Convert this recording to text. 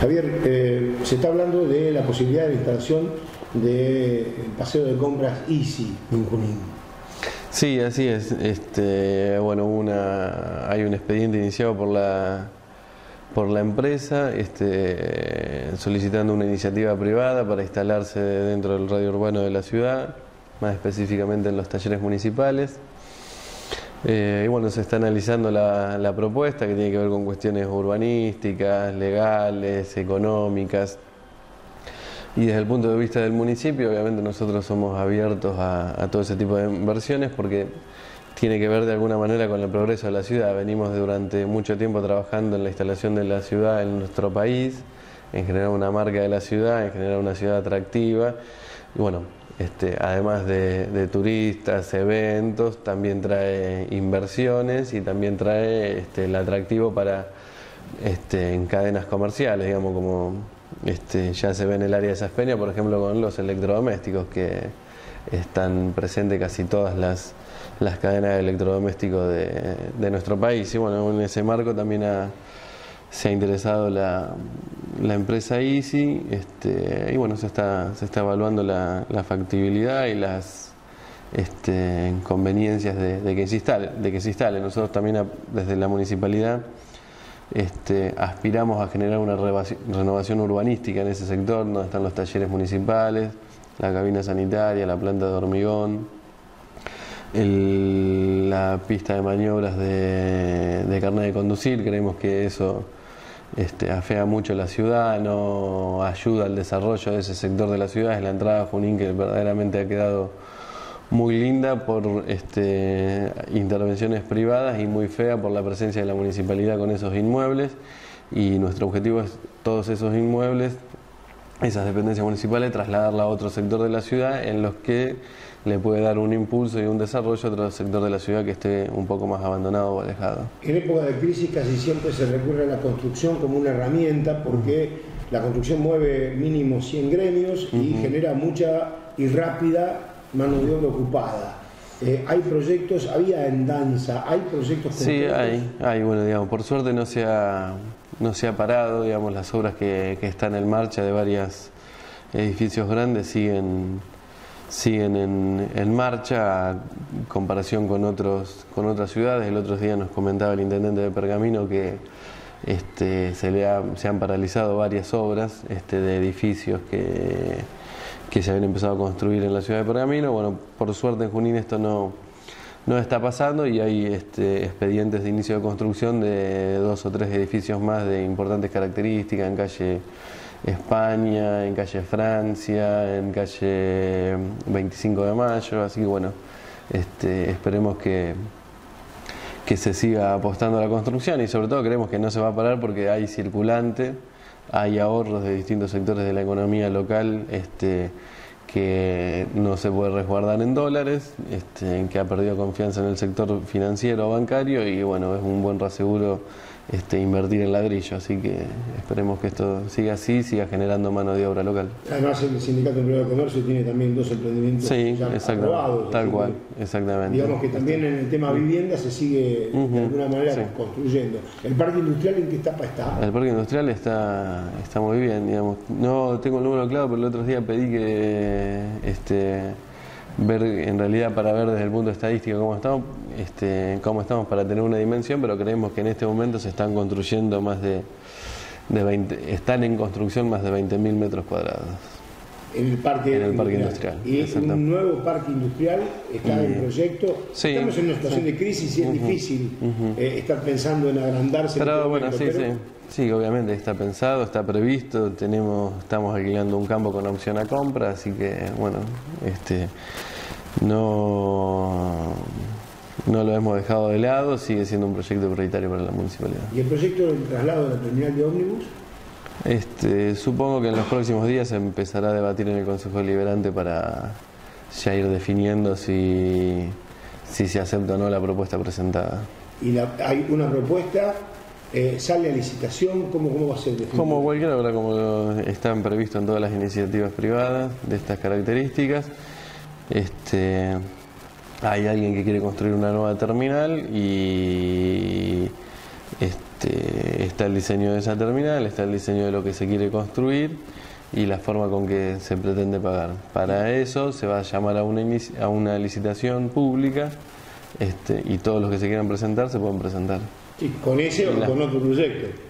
Javier, eh, se está hablando de la posibilidad de la instalación del paseo de compras Easy en Junín. Sí, así es. Este, bueno, una, hay un expediente iniciado por la por la empresa este, solicitando una iniciativa privada para instalarse dentro del radio urbano de la ciudad, más específicamente en los talleres municipales. Eh, y bueno, se está analizando la, propuesta que tiene que ver con cuestiones urbanísticas, legales, económicas. Y desde el punto de vista del municipio, obviamente nosotros somos abiertos a, a todo ese tipo de inversiones porque tiene que ver de alguna manera con el progreso de la ciudad. Venimos durante mucho tiempo trabajando en la instalación de la ciudad en nuestro país, en generar una marca de la ciudad, en generar una ciudad atractiva. Y bueno, este, además de, turistas, eventos, también trae inversiones y también trae este, el atractivo para este, en cadenas comerciales, digamos, como este, ya se ve en el área de Saspeña, por ejemplo, con los electrodomésticos que están presentes casi todas las las cadenas de electrodomésticos de, nuestro país. Y bueno, en ese marco también se ha interesado la, empresa Easy este, y bueno, se está, se está evaluando la, factibilidad y las este, conveniencias de, que se instale, de que se instale. Nosotros también desde la municipalidad este, aspiramos a generar una renovación urbanística en ese sector, donde están los talleres municipales, la cabina sanitaria, la planta de hormigón, la pista de maniobras de, de carnet de conducir, creemos que eso este, afea mucho la ciudad, no ayuda al desarrollo de ese sector de la ciudad, es la entrada a Junín que verdaderamente ha quedado muy linda por este, intervenciones privadas y muy fea por la presencia de la municipalidad con esos inmuebles. Y nuestro objetivo es todos esos inmuebles, esas dependencias municipales, trasladarla a otro sector de la ciudad en los que le puede dar un impulso y un desarrollo a otro sector de la ciudad que esté un poco más abandonado o alejado. En época de crisis casi siempre se recurre a la construcción como una herramienta porque la construcción mueve mínimo 100 gremios y genera mucha y rápida mano de obra ocupada. Eh, hay proyectos, había en danza, hay proyectos Sí, hay, hay, bueno, digamos, por suerte no se ha, no se ha parado, digamos, las obras que, que están en marcha de varios edificios grandes siguen siguen en, marcha en comparación con, otros, con otras ciudades. El otro día nos comentaba el intendente de Pergamino que este, se, le se han paralizado varias obras este, de edificios que, que se habían empezado a construir en la ciudad de Pergamino. Bueno, por suerte en Junín esto no, no está pasando y hay este, expedientes de inicio de construcción de dos o tres edificios más de importantes características en calle España, en calle Francia, en calle 25 de Mayo, así que bueno, este, esperemos que, que se siga apostando a la construcción y sobre todo creemos que no se va a parar porque hay circulante, hay ahorros de distintos sectores de la economía local este, que no se puede resguardar en dólares, este, que ha perdido confianza en el sector financiero o bancario y bueno, es un buen reaseguro este, invertir en ladrillo. Así que esperemos que esto siga así, siga generando mano de obra local. Además, el Sindicato Empleo de Comercio tiene también dos emprendimientos sí, aprobados. Tal cual, exactamente. Digamos que también en el tema vivienda se sigue de alguna manera construyendo. ¿El parque industrial en qué etapa está? El parque industrial está, está muy bien, digamos. No tengo el número claro, pero el otro día pedí que este, ver en realidad para ver desde el punto estadístico cómo estamos, este, cómo estamos para tener una dimensión, pero creemos que en este momento se están construyendo más de, de 20, están en construcción más de 20.000 metros cuadrados. En el parque, en el parque industrial. Y un nuevo parque industrial está en proyecto. Estamos en una situación de crisis y es difícil eh, estar pensando en agrandarse. Pero bueno, sí, sí. Sí, obviamente está pensado, está previsto, tenemos, estamos alquilando un campo con opción a compra, así que bueno, este no, no lo hemos dejado de lado, sigue siendo un proyecto prioritario para la municipalidad. ¿Y el proyecto del traslado de la terminal de ómnibus? Este, supongo que en los próximos días se empezará a debatir en el Consejo Deliberante para ya ir definiendo si, si se acepta o no la propuesta presentada. ¿Y hay una propuesta eh, ¿Sale a licitación? ¿Cómo, ¿Cómo va a ser? Como cualquier obra, como están previstos en todas las iniciativas privadas de estas características. Este, hay alguien que quiere construir una nueva terminal y está el diseño de esa terminal, está el diseño de lo que se quiere construir y la forma con que se pretende pagar. Para eso se va a llamar a una, a una licitación pública este, y todos los que se quieran presentar se pueden presentar. ¿Y con ese o con otro proyecto?